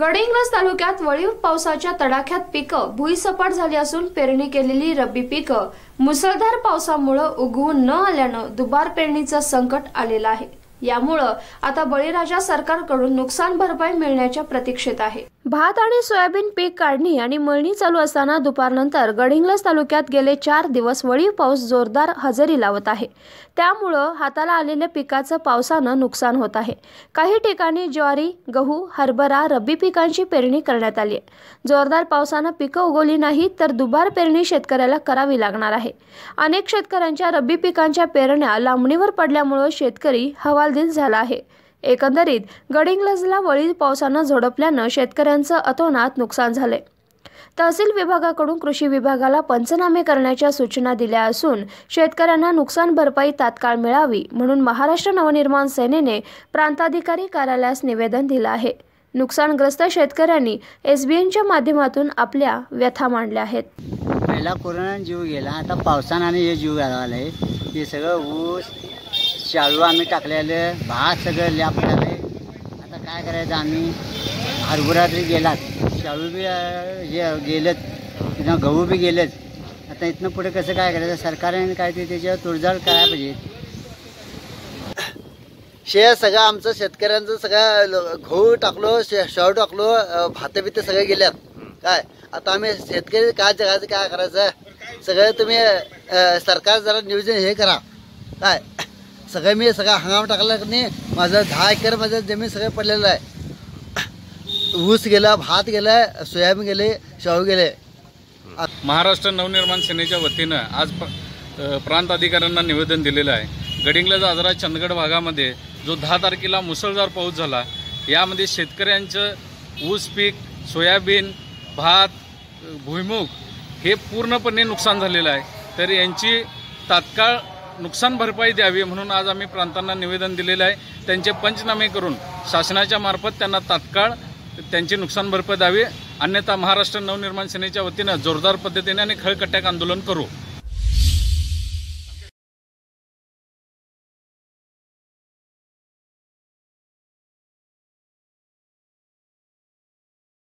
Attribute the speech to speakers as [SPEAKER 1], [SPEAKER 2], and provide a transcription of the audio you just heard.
[SPEAKER 1] गडिंग्लज तालुक्यात वळीव पावसाच्या तडाख्यात पिकं भुईसपाट झाली असून पेरणी केलेली रब्बी पिकं मुसळधार पावसामुळं उगवून न आल्यानं दुबार पेरणीचं संकट आलेलं आहे. यामुळं आता बळीराजा सरकारकडून नुकसान भरपाई मिळण्याच्या प्रतीक्षेत आहे. भात आणि सोयाबीन पीक काढणी आणि मळणी चालू असताना दुपारनंतर गडिंग्लज तालुक्यात गेले चार दिवस वळीव पाऊस जोरदार हजेरी लावत आहे. त्यामुळं हाताला आलेल्या पिकाचं पावसानं नुकसान होत आहे. काही ठिकाणी ज्वारी गहू हरभरा रब्बी पिकांची पेरणी करण्यात आली आहे. जोरदार पावसानं पिकं उगवली नाही तर दुबार पेरणी शेतकऱ्याला करावी लागणार आहे. अनेक शेतकऱ्यांच्या रब्बी पिकांच्या पेरण्या लांबणीवर पडल्यामुळं शेतकरी हवालदिल झाला आहे. एकंदरीत गडिंग्लजला वळीव पावसानं झोडपल्यानं शेतकऱ्यांचं अतोनात नुकसान झाले. तहसील विभागाकडून कृषी विभागाला पंचनामे करण्याच्या सूचना दिल्या असून शेतकऱ्यांना नुकसान भरपाई तात्काळ मिळावी म्हणून महाराष्ट्र नवनिर्माण सेनेने प्रांताधिकारी कार्यालयास निवेदन दिलं आहे. नुकसानग्रस्त शेतकऱ्यांनी एसबीएनच्या माध्यमातून आपल्या व्यथा मांडल्या आहेत.
[SPEAKER 2] पहिला कोरोना जीव गेला आता पावसानं आणि हे जीव आलाय हे सगळं ऊस शाळू आम्ही टाकलेलं भात सगळं लॅप झाले आता काय करायचं आम्ही? हरभरातरी गेलात. शाळू बी हे गेलेत. तिथं गहू बी गेलेत. आता इथनं पुढे कसं काय करायचं? सरकारने काय ते त्याच्यावर तुळजाळ करायला पाहिजे.
[SPEAKER 3] शे सगळं आमचं शेतकऱ्यांचं सगळं गहू टाकलो शे- शाळू टाकलो भात बित सगळे गेल्यात. काय? आता आम्ही शेतकरी काय जगायचं काय करायचं? सगळं तुम्ही सरकार जरा नियोजन हे करा. काय? सगळं मी सगळा हंगाम टाकला नाही माझं दहा एकर माझं जमीन सगळं पडलेलं आहे. ऊस गेला भात गेला सोयाबीन गेले शाहू गेले.
[SPEAKER 4] महाराष्ट्र नवनिर्माण सेनेच्या वतीनं आज प्रांत अधिकाऱ्यांना निवेदन दिलेलं आहे. गडिंगला आजरा चंदगड भागामध्ये जो दहा तारखेला मुसळधार पाऊस झाला यामध्ये शेतकऱ्यांचं ऊस पीक सोयाबीन भात भुईमुग हे पूर्णपणे नुकसान झालेलं आहे. तर यांची तात्काळ नुकसान भरपाई द्यावी म्हणून आज आम्ही प्रांतांना निवेदन दिलेलं आहे. त्यांचे पंचनामे करून शासनाच्या मार्फत त्यांना तात्काळ त्यांची नुकसान भरपाई द्यावी. अन्यथा महाराष्ट्र नवनिर्माण सेनेच्या वतीनं जोरदार पद्धतीने आणि खळकट्याक आंदोलन करू.